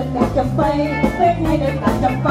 เตัจัไปเป๊กให้เดินตัจัไป